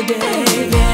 is,